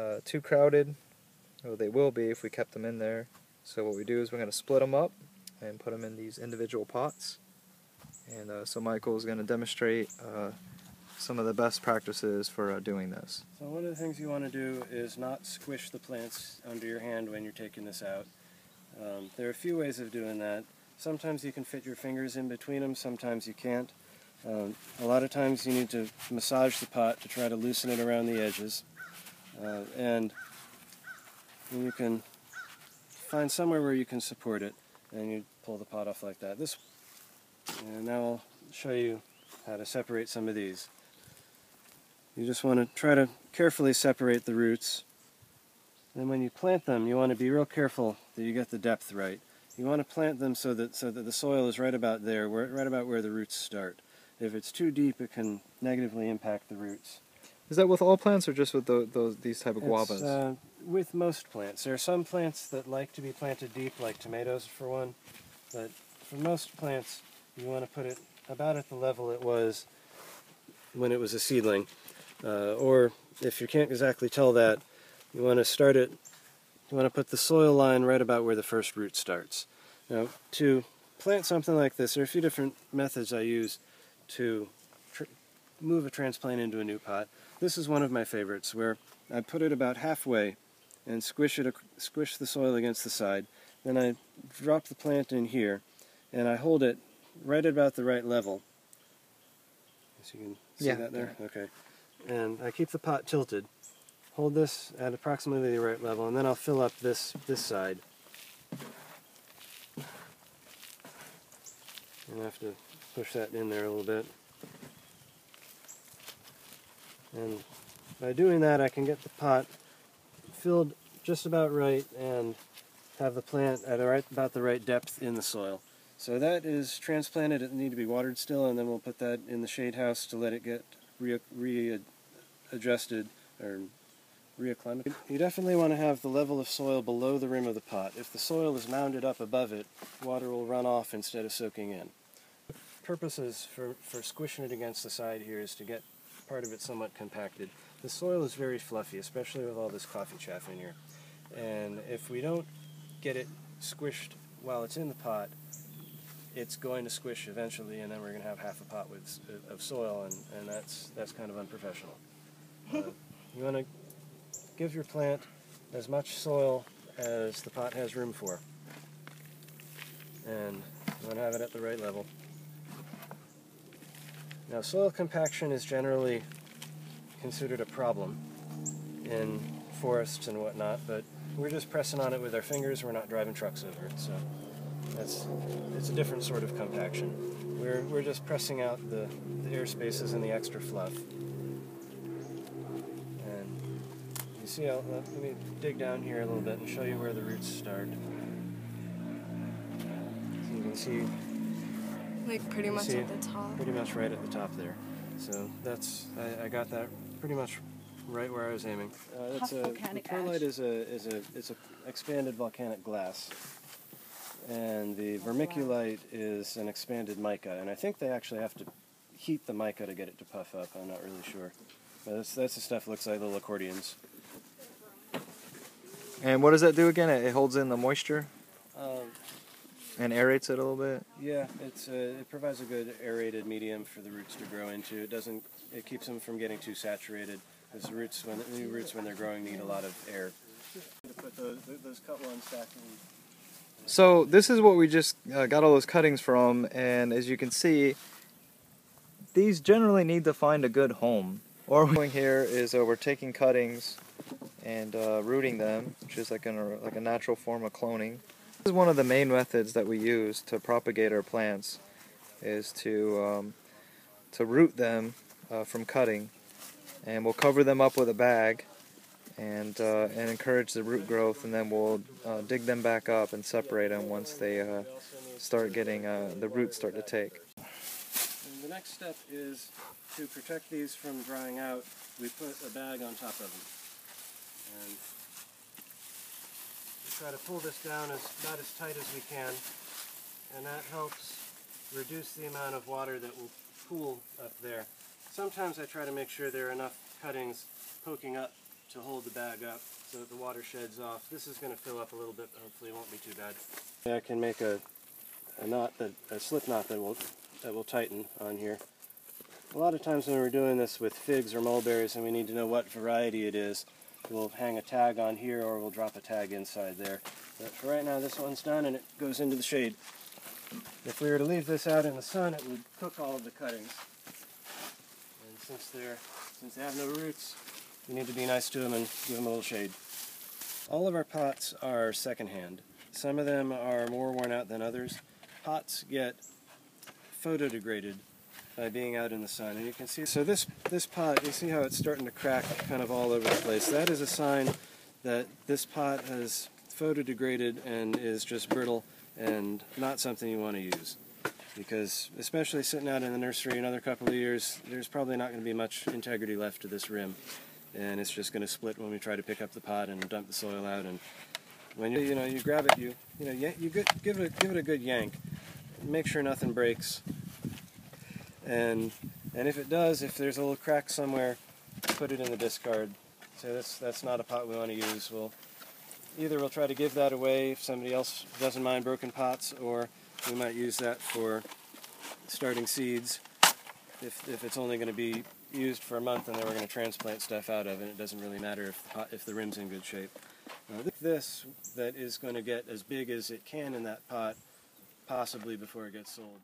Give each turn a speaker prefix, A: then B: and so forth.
A: uh, too crowded. Well, they will be if we kept them in there. So what we do is we're going to split them up and put them in these individual pots. And uh, so Michael is going to demonstrate uh, some of the best practices for uh, doing this.
B: So one of the things you want to do is not squish the plants under your hand when you're taking this out. Um, there are a few ways of doing that. Sometimes you can fit your fingers in between them, sometimes you can't. Um, a lot of times you need to massage the pot to try to loosen it around the edges. Uh, and you can find somewhere where you can support it and you pull the pot off like that. This, and now I'll show you how to separate some of these. You just want to try to carefully separate the roots. And when you plant them, you want to be real careful that you get the depth right. You want to plant them so that so that the soil is right about there, where, right about where the roots start. If it's too deep, it can negatively impact the roots.
A: Is that with all plants or just with the, those these type of guavas?
B: Uh, with most plants. There are some plants that like to be planted deep, like tomatoes for one, but for most plants, you want to put it about at the level it was when it was a seedling. Uh, or if you can't exactly tell that, you want to start it, you want to put the soil line right about where the first root starts. Now, to plant something like this, there are a few different methods I use to move a transplant into a new pot. This is one of my favorites, where I put it about halfway and squish it, squish the soil against the side. Then I drop the plant in here, and I hold it right at about the right level. So you can see
A: yeah.
B: that there? Okay. And I keep the pot tilted. Hold this at approximately the right level, and then I'll fill up this, this side. And I have to push that in there a little bit. And by doing that, I can get the pot filled just about right and have the plant at right, about the right depth in the soil. So that is transplanted. It need to be watered still, and then we'll put that in the shade house to let it get readjusted re or reacclimated. You definitely want to have the level of soil below the rim of the pot. If the soil is mounded up above it, water will run off instead of soaking in. Purposes for, for squishing it against the side here is to get part of it somewhat compacted. The soil is very fluffy, especially with all this coffee chaff in here. And if we don't get it squished while it's in the pot, it's going to squish eventually, and then we're going to have half a pot with, of soil, and, and that's, that's kind of unprofessional. Uh, you want to give your plant as much soil as the pot has room for. And you want to have it at the right level. Now, soil compaction is generally considered a problem in forests and whatnot, but we're just pressing on it with our fingers. We're not driving trucks over it, so that's it's a different sort of compaction. We're we're just pressing out the, the air spaces and the extra fluff. And you see, I'll, uh, let me dig down here a little bit and show you where the roots start. So you can see
C: like pretty much at the top.
B: Pretty much right at the top there. So that's I, I got that pretty much right where I was aiming. Uh, it's a, the perlite is a is a it's a expanded volcanic glass, and the vermiculite is an expanded mica. And I think they actually have to heat the mica to get it to puff up. I'm not really sure. But that's that's the stuff that looks like little accordions.
A: And what does that do again? It holds in the moisture. And aerates it a little bit.
B: Yeah, it's uh, it provides a good aerated medium for the roots to grow into. It doesn't it keeps them from getting too saturated. Because the roots when the new roots when they're growing need a lot of air. Put those, those cut ones back in.
A: So this is what we just uh, got all those cuttings from, and as you can see, these generally need to find a good home. What we're doing here is uh, we're taking cuttings and uh, rooting them, which is like, an, like a natural form of cloning. This is one of the main methods that we use to propagate our plants, is to um, to root them uh, from cutting, and we'll cover them up with a bag, and uh, and encourage the root growth, and then we'll uh, dig them back up and separate them once they uh, start getting uh, the roots start to take.
B: And the next step is to protect these from drying out. We put a bag on top of them, and try to pull this down as not as tight as we can, and that helps reduce the amount of water that will pool up there. Sometimes I try to make sure there are enough cuttings poking up to hold the bag up so that the water sheds off. This is going to fill up a little bit, but hopefully it won't be too bad. I can make a, a knot, that, a slip knot that will, that will tighten on here. A lot of times when we're doing this with figs or mulberries and we need to know what variety it is, we'll hang a tag on here or we'll drop a tag inside there. But for right now this one's done and it goes into the shade. If we were to leave this out in the sun it would cook all of the cuttings. And since they're since they have no roots, we need to be nice to them and give them a little shade. All of our pots are secondhand. Some of them are more worn out than others. Pots get photodegraded by being out in the sun. And you can see, so this, this pot, you see how it's starting to crack kind of all over the place. That is a sign that this pot has photodegraded and is just brittle and not something you want to use. Because especially sitting out in the nursery another couple of years, there's probably not going to be much integrity left to this rim. And it's just going to split when we try to pick up the pot and dump the soil out. And when you, you know, you grab it, you, you know, you, you give it, give it a good yank. Make sure nothing breaks and and if it does, if there's a little crack somewhere, put it in the discard. So that's that's not a pot we want to use. We'll either we'll try to give that away if somebody else doesn't mind broken pots, or we might use that for starting seeds. If if it's only going to be used for a month and then we're going to transplant stuff out of it, it doesn't really matter if the, pot, if the rim's in good shape. Now, this that is going to get as big as it can in that pot, possibly before it gets sold.